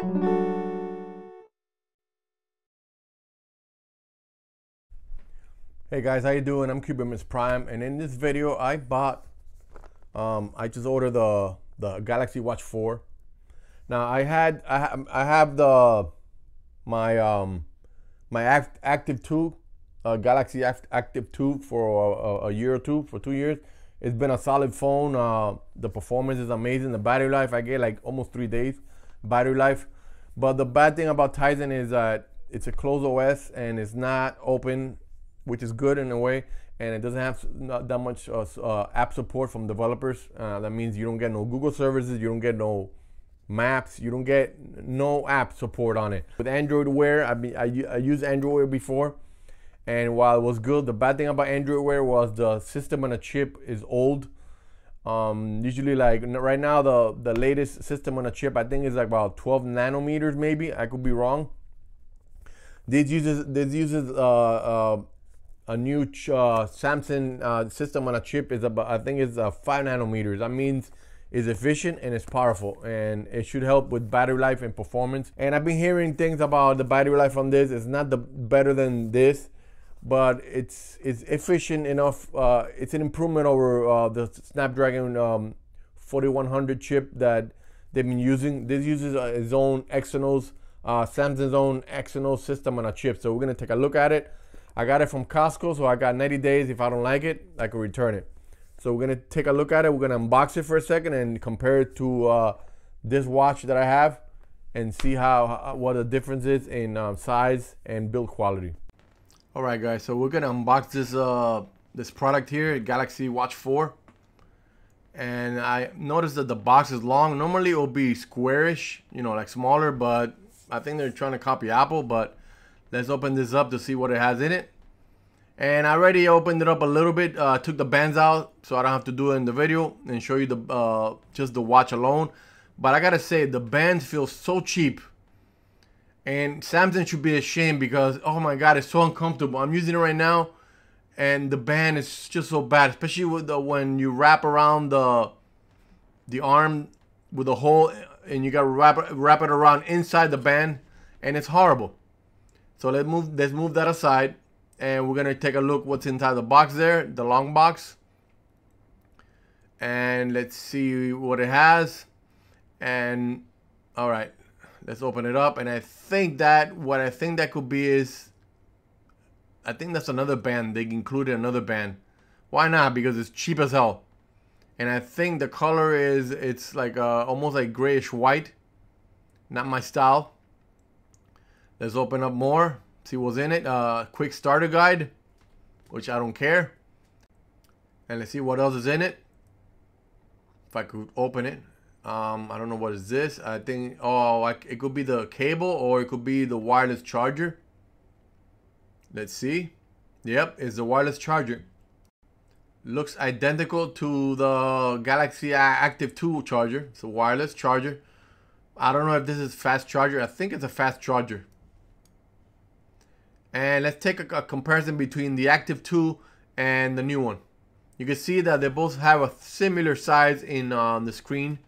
Hey guys, how you doing? I'm Cuban Miss Prime, and in this video, I bought, um, I just ordered the the Galaxy Watch 4. Now I had, I, ha I have the my um my Act Active 2, uh, Galaxy Act Active 2 for a, a, year or two, for two years. It's been a solid phone. Uh, the performance is amazing. The battery life, I get like almost three days battery life. But the bad thing about Tizen is that it's a closed OS and it's not open which is good in a way, and it doesn't have not that much uh, uh, app support from developers. Uh, that means you don't get no Google services, you don't get no maps, you don't get no app support on it. With Android Wear, I mean, I, I used Android Wear before, and while it was good, the bad thing about Android Wear was the system on a chip is old. Um, usually, like right now, the the latest system on a chip, I think is like about 12 nanometers, maybe. I could be wrong. This uses this uses uh, uh, a new uh, Samsung uh, system on a chip is about I think it's uh, five nanometers. That means it's efficient and it's powerful and it should help with battery life and performance. And I've been hearing things about the battery life on this. It's not the better than this, but it's it's efficient enough. Uh, it's an improvement over uh, the Snapdragon um, 4100 chip that they've been using. This uses uh, its own Exynos, Samsung's own Exynos system on a chip. So we're gonna take a look at it. I got it from Costco, so I got 90 days. If I don't like it, I can return it. So we're gonna take a look at it. We're gonna unbox it for a second and compare it to uh, this watch that I have, and see how, how what the difference is in um, size and build quality. All right, guys. So we're gonna unbox this uh, this product here, Galaxy Watch 4. And I noticed that the box is long. Normally it will be squarish, you know, like smaller, but I think they're trying to copy Apple, but Let's open this up to see what it has in it. And I already opened it up a little bit, uh, took the bands out so I don't have to do it in the video and show you the uh, just the watch alone. But I gotta say, the bands feel so cheap. And Samsung should be ashamed because, oh my God, it's so uncomfortable. I'm using it right now and the band is just so bad, especially with the, when you wrap around the the arm with a hole and you gotta wrap, wrap it around inside the band and it's horrible. So let's move let's move that aside and we're gonna take a look what's inside the box there, the long box. And let's see what it has. And all right, let's open it up. And I think that what I think that could be is I think that's another band. They included another band. Why not? Because it's cheap as hell. And I think the color is it's like uh, almost like grayish white. Not my style. Let's open up more. See what's in it. Uh, quick starter guide, which I don't care. And let's see what else is in it. If I could open it. Um, I don't know what is this. I think, oh, it could be the cable or it could be the wireless charger. Let's see. Yep, it's the wireless charger. Looks identical to the Galaxy Active 2 charger. It's a wireless charger. I don't know if this is fast charger. I think it's a fast charger. And let's take a, a comparison between the Active 2 and the new one. You can see that they both have a similar size in uh, the screen.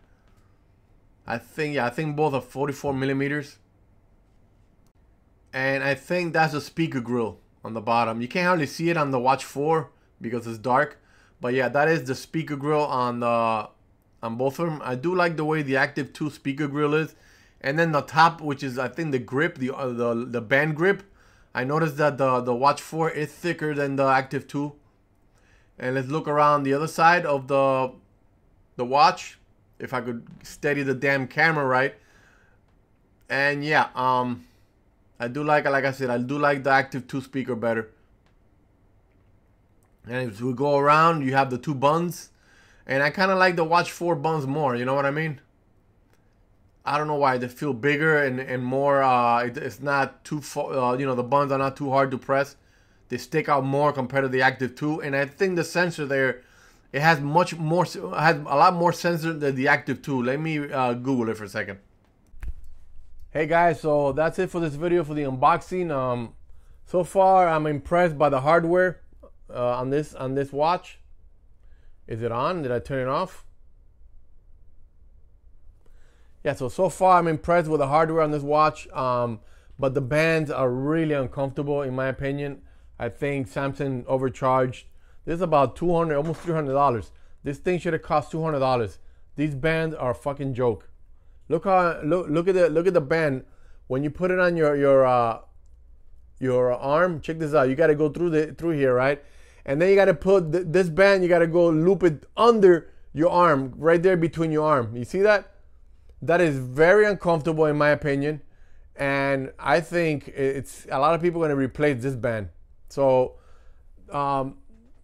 I think, yeah, I think both are 44 millimeters. And I think that's a speaker grill on the bottom. You can't hardly see it on the Watch 4 because it's dark. But yeah, that is the speaker grill on the on both of them. I do like the way the Active 2 speaker grill is. And then the top, which is I think the grip, the uh, the the band grip, I noticed that the, the Watch 4 is thicker than the Active 2. And let's look around the other side of the, the watch. If I could steady the damn camera right. And yeah, um, I do like, like I said, I do like the Active 2 speaker better. And as we go around, you have the two buns. And I kind of like the Watch 4 buns more, you know what I mean? I don't know why they feel bigger and, and more. Uh, it, it's not too, uh, you know, the buns are not too hard to press. They stick out more compared to the Active 2. And I think the sensor there, it has much more, has a lot more sensor than the Active 2. Let me uh, Google it for a second. Hey guys, so that's it for this video for the unboxing. Um, so far, I'm impressed by the hardware uh, on this on this watch. Is it on? Did I turn it off? yeah, so so far I'm impressed with the hardware on this watch. Um, but the bands are really uncomfortable in my opinion. I think Samsung overcharged. This is about 200, almost 300 dollars. This thing should have cost 200 dollars. These bands are a fucking joke. Look how look look at the look at the band when you put it on your your uh, your arm. Check this out. You got to go through the through here, right? And then you got to put th- this band. You got to go loop it under your arm, right there between your arm. You see that? That is very uncomfortable in my opinion, and I think it's a lot of people going to replace this band. So, um,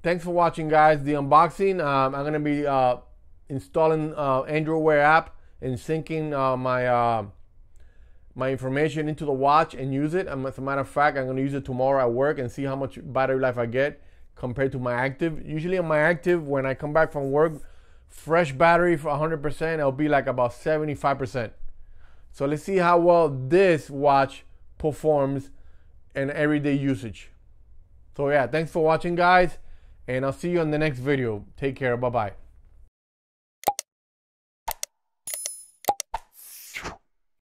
thanks for watching, guys. The unboxing. Um, I'm going to be uh, installing uh, Android Wear app and syncing uh, my uh, my information into the watch and use it. as a matter of fact, I'm going to use it tomorrow at work and see how much battery life I get compared to my active. Usually on my active, when I come back from work, fresh battery for 100%, it'll be like about 75%. So let's see how well this watch performs in everyday usage. So yeah, thanks for watching guys, and I'll see you in the next video. Take care, bye-bye.